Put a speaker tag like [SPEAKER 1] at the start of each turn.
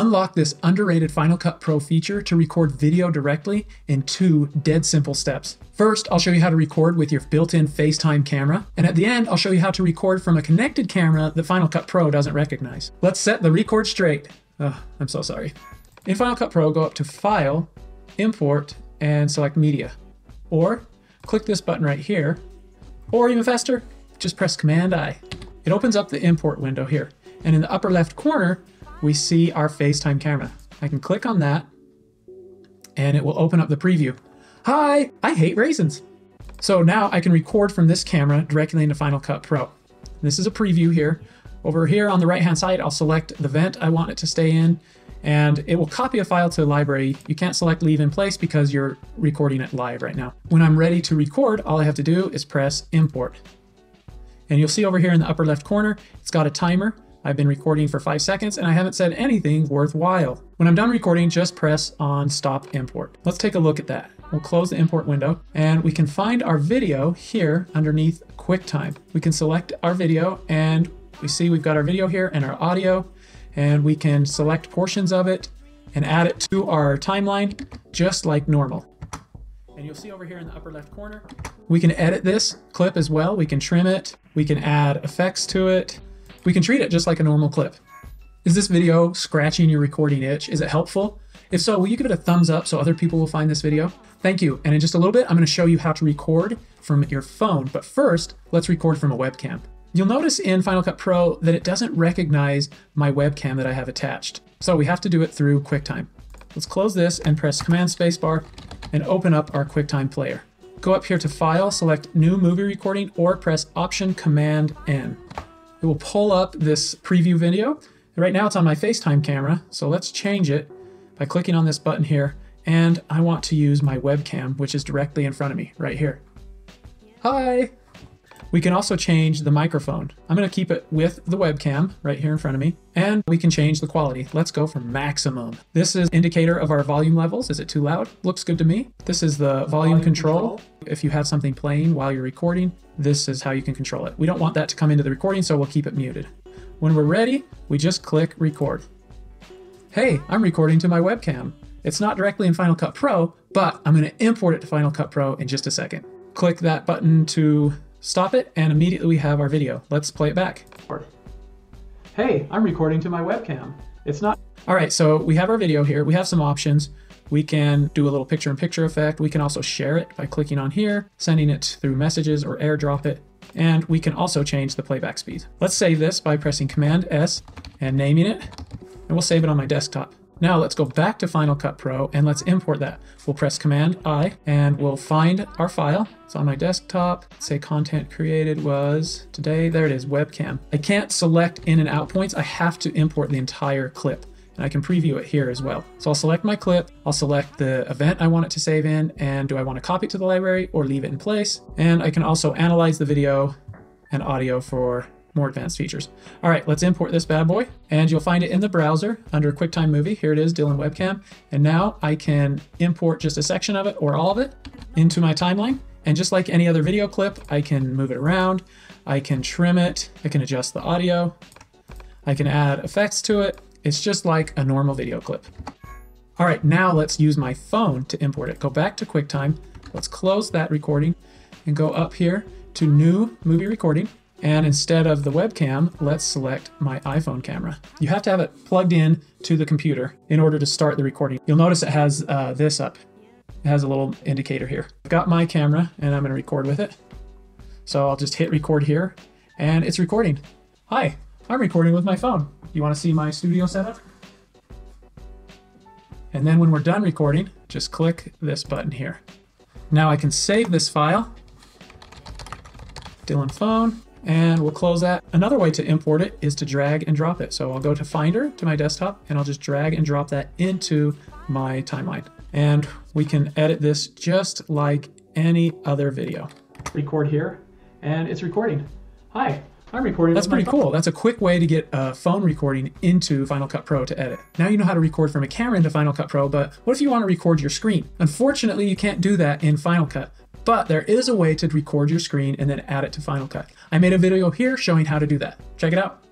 [SPEAKER 1] unlock this underrated Final Cut Pro feature to record video directly in two dead simple steps. First, I'll show you how to record with your built-in FaceTime camera, and at the end, I'll show you how to record from a connected camera that Final Cut Pro doesn't recognize. Let's set the record straight. Oh, I'm so sorry. In Final Cut Pro, go up to File, Import, and select Media. Or click this button right here, or even faster, just press Command I. It opens up the import window here, and in the upper left corner, we see our FaceTime camera. I can click on that, and it will open up the preview. Hi, I hate raisins. So now I can record from this camera directly into Final Cut Pro. This is a preview here. Over here on the right hand side, I'll select the event I want it to stay in, and it will copy a file to the library. You can't select leave in place because you're recording it live right now. When I'm ready to record, all I have to do is press import. And you'll see over here in the upper left corner, it's got a timer. I've been recording for five seconds and I haven't said anything worthwhile. When I'm done recording, just press on stop import. Let's take a look at that. We'll close the import window and we can find our video here underneath QuickTime. We can select our video and we see we've got our video here and our audio and we can select portions of it and add it to our timeline just like normal. And you'll see over here in the upper left corner, we can edit this clip as well. We can trim it, we can add effects to it, we can treat it just like a normal clip. Is this video scratching your recording itch? Is it helpful? If so, will you give it a thumbs up so other people will find this video? Thank you. And in just a little bit, I'm going to show you how to record from your phone. But first, let's record from a webcam. You'll notice in Final Cut Pro that it doesn't recognize my webcam that I have attached. So we have to do it through QuickTime. Let's close this and press Command Spacebar and open up our QuickTime player. Go up here to File, select New Movie Recording, or press Option Command N. It will pull up this preview video. Right now it's on my FaceTime camera, so let's change it by clicking on this button here. And I want to use my webcam, which is directly in front of me, right here. Hi! We can also change the microphone. I'm going to keep it with the webcam right here in front of me, and we can change the quality. Let's go for maximum. This is indicator of our volume levels. Is it too loud? Looks good to me. This is the volume, volume control. control. If you have something playing while you're recording, this is how you can control it. We don't want that to come into the recording, so we'll keep it muted. When we're ready, we just click record. Hey, I'm recording to my webcam. It's not directly in Final Cut Pro, but I'm going to import it to Final Cut Pro in just a second. Click that button to Stop it, and immediately we have our video. Let's play it back. Hey, I'm recording to my webcam. It's not. All right, so we have our video here. We have some options. We can do a little picture in picture effect. We can also share it by clicking on here, sending it through messages or airdrop it. And we can also change the playback speed. Let's save this by pressing Command S and naming it, and we'll save it on my desktop. Now let's go back to Final Cut Pro and let's import that. We'll press Command I and we'll find our file. It's on my desktop. Say content created was today. There it is, webcam. I can't select in and out points. I have to import the entire clip and I can preview it here as well. So I'll select my clip, I'll select the event I want it to save in, and do I want to copy it to the library or leave it in place? And I can also analyze the video and audio for more advanced features. All right, let's import this bad boy and you'll find it in the browser under QuickTime Movie. Here it is, Dylan Webcam. And now I can import just a section of it or all of it into my timeline. And just like any other video clip, I can move it around, I can trim it, I can adjust the audio, I can add effects to it. It's just like a normal video clip. All right, now let's use my phone to import it. Go back to QuickTime, let's close that recording and go up here to New Movie Recording. And instead of the webcam, let's select my iPhone camera. You have to have it plugged in to the computer in order to start the recording. You'll notice it has uh, this up. It has a little indicator here. I've got my camera and I'm gonna record with it. So I'll just hit record here and it's recording. Hi, I'm recording with my phone. You wanna see my studio setup? And then when we're done recording, just click this button here. Now I can save this file, Dylan phone, and we'll close that. Another way to import it is to drag and drop it. So I'll go to Finder to my desktop and I'll just drag and drop that into my timeline. And we can edit this just like any other video. Record here and it's recording. Hi, I'm recording. That's pretty cool. That's a quick way to get a phone recording into Final Cut Pro to edit. Now you know how to record from a camera into Final Cut Pro, but what if you want to record your screen? Unfortunately, you can't do that in Final Cut but there is a way to record your screen and then add it to Final Cut. I made a video here showing how to do that. Check it out.